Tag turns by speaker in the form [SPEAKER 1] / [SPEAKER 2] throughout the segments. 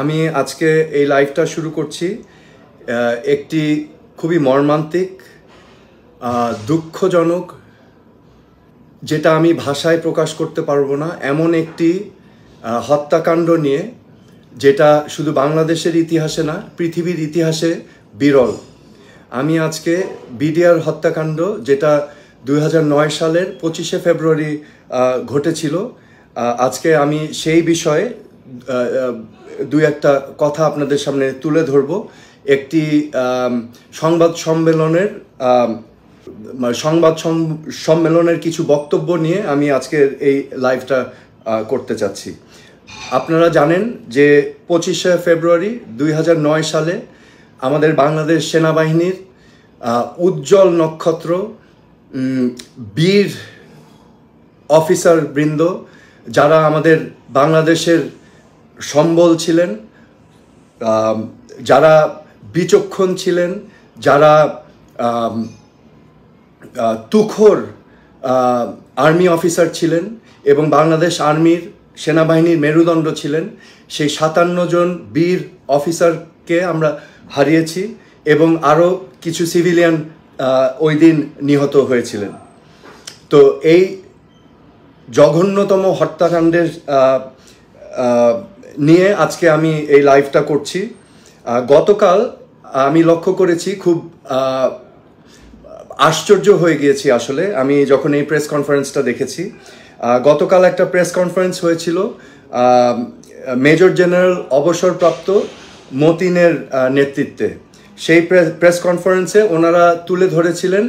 [SPEAKER 1] আমি আজকে এই লাইভটা শুরু করছি একটি খুবই মর্মান্তিক দুঃখজনক, যেটা আমি ভাষায় প্রকাশ করতে পারব না, এমন একটি হত্যাকাণ্ড নিয়ে, যেটা শুধু বাংলাদেশের ইতিহাসে না, পৃথিবীর ইতিহাসে বিরল। আমি আজকে বিডিআর হত্যাকাণ্ড, যেটা দু হাজার নয় সালের পঁচিশে ফেব্রুয়ারি ঘটেছিল আজকে আমি সেই বিষয়ে দুই একটা কথা আপনাদের সামনে তুলে ধরব। একটি সংবাদ সম্মেলনের সংবাদ সম্মেলনের কিছু বক্তব্য নিয়ে আমি আজকের এই লাইভটা করতে চাচ্ছি। আপনারা জানেন যে পঁচিশে ফেব্রুয়ারি দুই হাজার নয় সালে আমাদের বাংলাদেশ সেনাবাহিনীর উজ্জ্বল নক্ষত্র বীর অফিসার বৃন্দ, যারা আমাদের বাংলাদেশের সম্বল ছিলেন যারা বিচক্ষণ ছিলেন, যারা তুখোর আর্মি অফিসার ছিলেন এবং বাংলাদেশ আর্মির সেনাবাহিনীর মেরুদণ্ড ছিলেন, সেই সাতান্ন জন বীর অফিসারকে আমরা হারিয়েছি এবং আরও কিছু সিভিলিয়ান ওই দিন নিহত হয়েছিলেন। তো এই জঘন্যতম হত্যাকাণ্ডের নিয়ে আজকে আমি এই লাইভটা করছি। গতকাল আমি লক্ষ্য করেছি খুব আশ্চর্য হয়ে গিয়েছি আসলে। আমি যখন এই প্রেস কনফারেন্সটা দেখেছি গতকাল একটা প্রেস কনফারেন্স হয়েছিল মেজর জেনারেল অবসরপ্রাপ্ত মতিনের নেতৃত্বে। সেই প্রেস কনফারেন্সে ওনারা তুলে ধরেছিলেন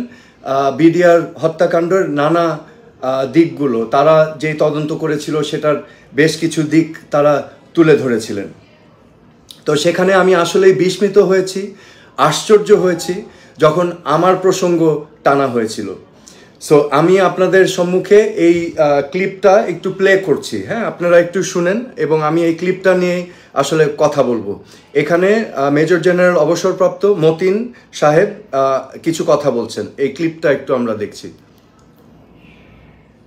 [SPEAKER 1] বিডিআর হত্যাকাণ্ডের নানা দিকগুলো। তারা যেই তদন্ত করেছিল সেটার বেশ কিছু দিক তারা তুলে ধরেছিলেন। তো সেখানে আমি আসলেই বিস্মিত হয়েছি, আশ্চর্য হয়েছি যখন আমার প্রসঙ্গ টানা হয়েছিল। সো আমি আপনাদের সম্মুখে এই ক্লিপটা একটু প্লে করছি হ্যাঁ? আপনারা একটু শুনেন এবং আমি এই ক্লিপটা নিয়ে আসলে কথা বলব। এখানে মেজর জেনারেল অবসরপ্রাপ্ত মতিন সাহেব কিছু কথা বলছেন। এই ক্লিপটা একটু আমরা দেখছি।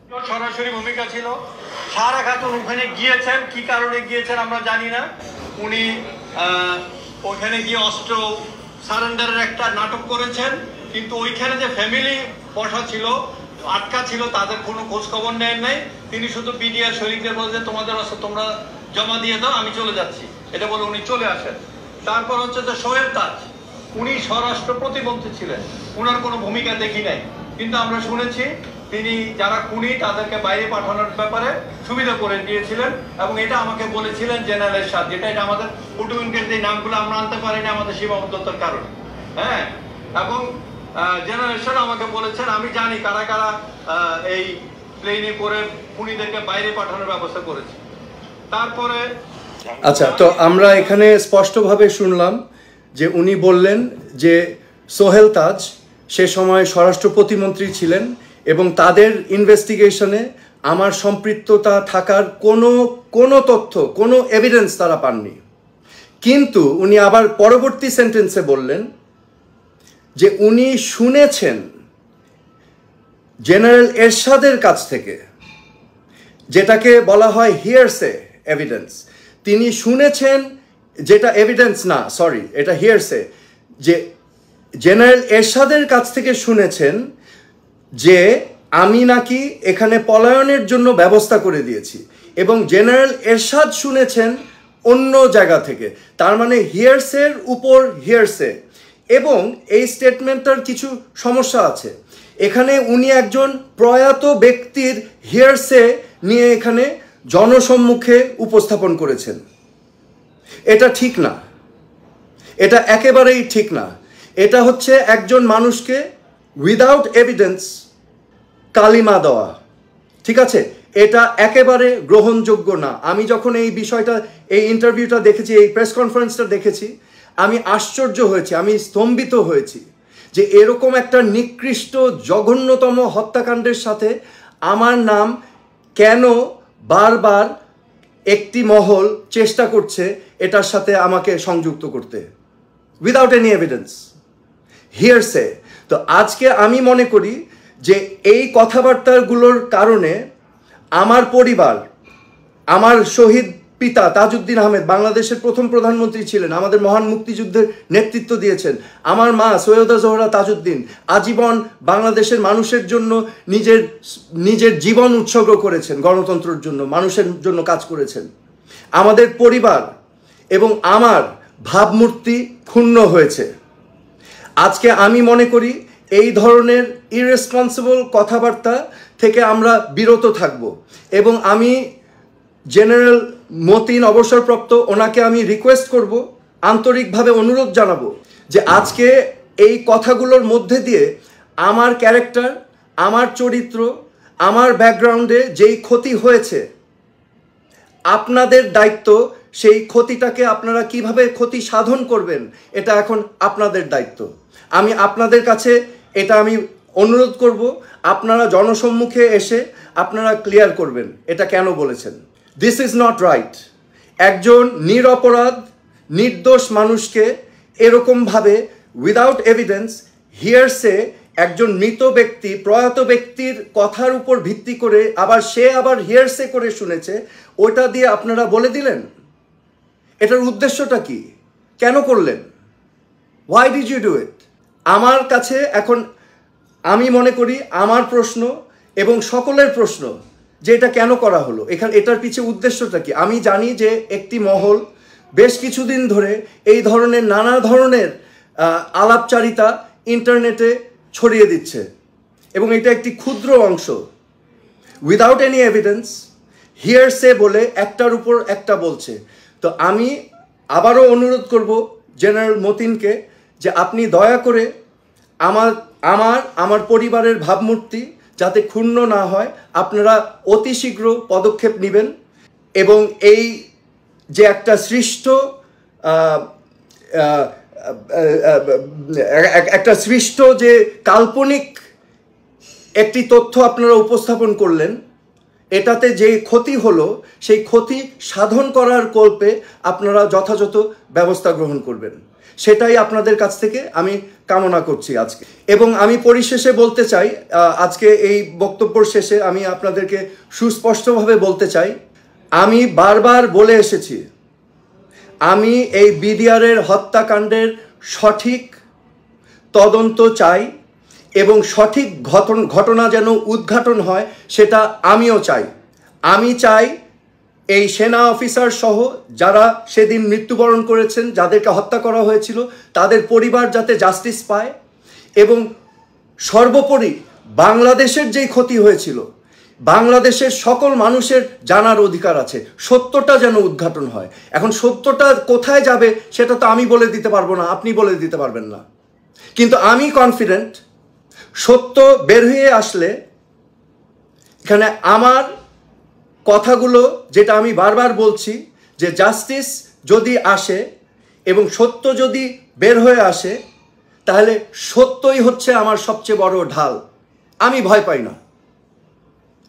[SPEAKER 2] সরাসরি ভূমিকা ছিল, সারা খাতুন ওখানে গিয়েছেন, কি কারণে গিয়েছেন আমরা জানি না। উনি ওখানে গিয়ে অস্ত্র সারেন্ডারের একটা নাটক করেছেন, কিন্তু ওইখানে যে ফ্যামিলি বসা ছিল, আটকা ছিল, তাদের কোনো খোঁজ খবর নেন নাই। তিনি শুধু বিডিআর শরীরদের বলছে, তোমাদের অস্ত্র তোমরা জমা দিয়ে দাও, আমি চলে যাচ্ছি। এটা বলে উনি চলে আসেন। তারপর হচ্ছে যে সোহেল তাজ, উনি স্বরাষ্ট্র প্রতিমন্ত্রী ছিলেন। উনার কোনো ভূমিকা দেখি নাই। কিন্তু আমরা শুনেছি তিনি যারা খুনি, তাদেরকে বাইরে পাঠানোর ব্যাপারে সুবিধা করে দিয়েছিলেন এবং এটা আমাকে বলেছিলেন জেনারেল এরশাদ যেটা এটা আমাদের কুটুমিনকে যে নামগুলো আমরা আনতে পারিনি আমাদের সীমাবদ্ধতার কারণে। হ্যাঁ? এবং জেনারেল এরশাদ আমাকে বলেছেন, আমি জানি কারা কারা এই প্লেনে করে খুনিদেরকে বাইরে পাঠানোর ব্যবস্থা করেছে। তারপরে
[SPEAKER 1] আচ্ছা তো আমরা এখানে স্পষ্টভাবে শুনলাম যে উনি বললেন যে সোহেল তাজ সে সময় স্বরাষ্ট্র প্রতিমন্ত্রী ছিলেন এবং তাদের ইনভেস্টিগেশনে আমার সম্পৃক্ততা থাকার কোনো কোনো তথ্য, কোনো এভিডেন্স তারা পাননি। কিন্তু উনি আবার পরবর্তী সেন্টেন্সে বললেন যে উনি শুনেছেন জেনারেল এরশাদের কাছ থেকে, যেটাকে বলা হয় হিয়ারসে এভিডেন্স তিনি শুনেছেন যেটা এভিডেন্স না সরি এটা হিয়ারসে যে জেনারেল এরশাদের কাছ থেকে শুনেছেন যে আমি নাকি এখানে পলায়নের জন্য ব্যবস্থা করে দিয়েছি এবং জেনারেল এরশাদ শুনেছেন অন্য জায়গা থেকে। তার মানে হিয়ারসের উপর হিয়ারসে। এবং এই স্টেটমেন্টটার কিছু সমস্যা আছে। এখানে উনি একজন প্রয়াত ব্যক্তির হিয়ারসে নিয়ে এখানে জনসম্মুখে উপস্থাপন করেছেন। এটা ঠিক না। এটা একেবারেই ঠিক না। এটা হচ্ছে একজন মানুষকে উইদাউট এভিডেন্স কালিমা দেওয়া। ঠিক আছে? এটা একেবারে গ্রহণযোগ্য না। আমি যখন এই বিষয়টা, এই ইন্টারভিউটা দেখেছি, এই প্রেস কনফারেন্সটা দেখেছি, আমি আশ্চর্য হয়েছি, আমি স্তম্ভিত হয়েছি যে এরকম একটা নিকৃষ্ট, জঘন্যতম হত্যাকাণ্ডের সাথে আমার নাম কেন বারবার একটি মহল চেষ্টা করছে এটার সাথে আমাকে সংযুক্ত করতে? উইদাউট এনি এভিডেন্স হিয়ারসে তো আজকে আমি মনে করি যে এই কথাবার্তাগুলোর কারণে আমার পরিবার, আমার শহীদ পিতা তাজউদ্দিন আহমেদ বাংলাদেশের প্রথম প্রধানমন্ত্রী ছিলেন, আমাদের মহান মুক্তিযুদ্ধের নেতৃত্ব দিয়েছেন, আমার মা সৈয়দা জোহরা তাজউদ্দিন আজীবন বাংলাদেশের মানুষের জন্য নিজের নিজের জীবন উৎসর্গ করেছেন, গণতন্ত্রের জন্য, মানুষের জন্য কাজ করেছেন। আমাদের পরিবার এবং আমার ভাবমূর্তি ক্ষুণ্ণ হয়েছে। আজকে আমি মনে করি এই ধরনের ইরেসপন্সিবল কথাবার্তা থেকে আমরা বিরত থাকব। এবং আমি জেনারেল মতিন অবসরপ্রাপ্ত, ওনাকে আমি রিকোয়েস্ট করব, আন্তরিকভাবে অনুরোধ জানাব যে আজকে এই কথাগুলোর মধ্যে দিয়ে আমার ক্যারেক্টার আমার চরিত্র, আমার ব্যাকগ্রাউন্ডে যেই ক্ষতি হয়েছে, আপনাদের দায়িত্ব, সেই ক্ষতিটাকে আপনারা কীভাবে ক্ষতি সাধন করবেন, এটা এখন আপনাদের দায়িত্ব। আমি আপনাদের কাছে এটা আমি অনুরোধ করব, আপনারা জনসম্মুখে এসে আপনারা ক্লিয়ার করবেন এটা কেন বলেছেন। দিস ইজ নট রাইট একজন নিরপরাধ, নির্দোষ মানুষকে এরকমভাবে উইদাউট এভিডেন্স হিয়ারসে একজন মৃত ব্যক্তি, প্রয়াত ব্যক্তির কথার উপর ভিত্তি করে আবার সে আবার হিয়ারসে করে শুনেছে, ওটা দিয়ে আপনারা বলে দিলেন? এটার উদ্দেশ্যটা কি? কেন করলেন? Why did you do it আমার কাছে এখন আমি মনে করি আমার প্রশ্ন এবং সকলের প্রশ্ন যে এটা কেন করা হলো? এখানে এটার পিছে উদ্দেশ্যটা কি? আমি জানি যে একটি মহল বেশ কিছুদিন ধরে এই ধরনের নানা ধরনের আলাপচারিতা ইন্টারনেটে ছড়িয়ে দিচ্ছে এবং এটা একটি ক্ষুদ্র অংশ। উইদাউট এনি এভিডেন্স হিয়ার সে বলে একটার উপর একটা বলছে। তো আমি আবারও অনুরোধ করব জেনারেল মতিনকে যে আপনি দয়া করে আমার আমার আমার পরিবারের ভাবমূর্তি যাতে ক্ষুণ্ণ না হয়, আপনারা অতি শীঘ্র পদক্ষেপ নেবেন এবং এই যে একটা সৃষ্ট একটা সৃষ্ট যে কাল্পনিক একটি তথ্য আপনারা উপস্থাপন করলেন এটাতে যে ক্ষতি হলো, সেই ক্ষতি সাধন করার কল্পে আপনারা যথাযথ ব্যবস্থা গ্রহণ করবেন। সেটাই আপনাদের কাছ থেকে আমি কামনা করছি আজকে। এবং আমি পরিশেষে বলতে চাই আজকে এই বক্তব্যর শেষে আমি আপনাদেরকে সুস্পষ্টভাবে বলতে চাই, আমি বারবার বলে এসেছি, আমি এই বিডিআরের হত্যাকাণ্ডের সঠিক তদন্ত চাই এবং সঠিক ঘটন ঘটনা যেন উদ্ঘাটন হয়, সেটা আমিও চাই। আমি চাই এই সেনা অফিসার সহ যারা সেদিন মৃত্যুবরণ করেছেন, যাদেরকে হত্যা করা হয়েছিল, তাদের পরিবার যাতে জাস্টিস পায় এবং সর্বোপরি বাংলাদেশের যেই ক্ষতি হয়েছিল, বাংলাদেশের সকল মানুষের জানার অধিকার আছে, সত্যটা যেন উদ্ঘাটন হয়। এখন সত্যটা কোথায় যাবে, সেটা তো আমি বলে দিতে পারব না, আপনি বলে দিতে পারবেন না। কিন্তু আমি কনফিডেন্ট সত্য বের হয়ে আসলে এখানে আমার কথাগুলো যেটা আমি বারবার বলছি যে জাস্টিস যদি আসে এবং সত্য যদি বের হয়ে আসে, তাহলে সত্যই হচ্ছে আমার সবচেয়ে বড় ঢাল। আমি ভয় পাই না।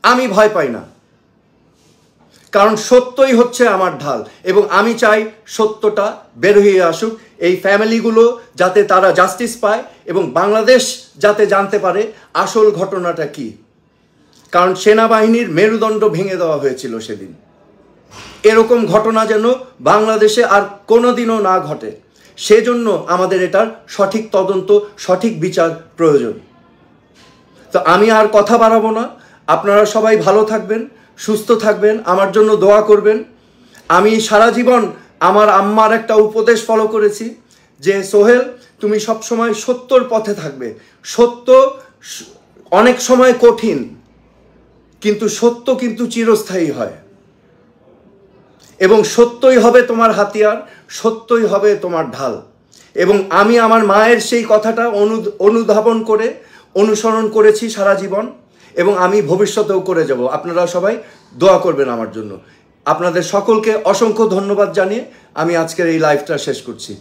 [SPEAKER 1] আমি ভয় পাই না। কারণ সত্যই হচ্ছে আমার ঢাল এবং আমি চাই সত্যটা বের হয়ে আসুক। এই ফ্যামিলিগুলো যাতে তারা জাস্টিস পায় এবং বাংলাদেশ যাতে জানতে পারে আসল ঘটনাটা কি। কারণ সেনাবাহিনীর মেরুদণ্ড ভেঙে দেওয়া হয়েছিল সেদিন। এরকম ঘটনা যেন বাংলাদেশে আর কোনোদিনও না ঘটে, সেজন্য আমাদের এটার সঠিক তদন্ত, সঠিক বিচার প্রয়োজন। তো আমি আর কথা বাড়াবো না। আপনারা সবাই ভালো থাকবেন, সুস্থ থাকবেন, আমার জন্য দোয়া করবেন। আমি সারা জীবন আমার আম্মার একটা উপদেশ ফলো করেছি যে, সোহেল, তুমি সবসময় সত্যর পথে থাকবে। সত্য অনেক সময় কঠিন, কিন্তু সত্য কিন্তু চিরস্থায়ী হয়। এবং সত্যই হবে তোমার হাতিয়ার, সত্যই হবে তোমার ঢাল। এবং আমি আমার মায়ের সেই কথাটা অনু অনুধাবন করে, অনুসরণ করেছি সারা জীবন, এবং আমি ভবিষ্যতেও করে যাব। আপনারা সবাই দোয়া করবেন আমার জন্য। আপনাদের সকলকে অসংখ্য ধন্যবাদ জানিয়ে আমি আজকের এই লাইভটা শেষ করছি।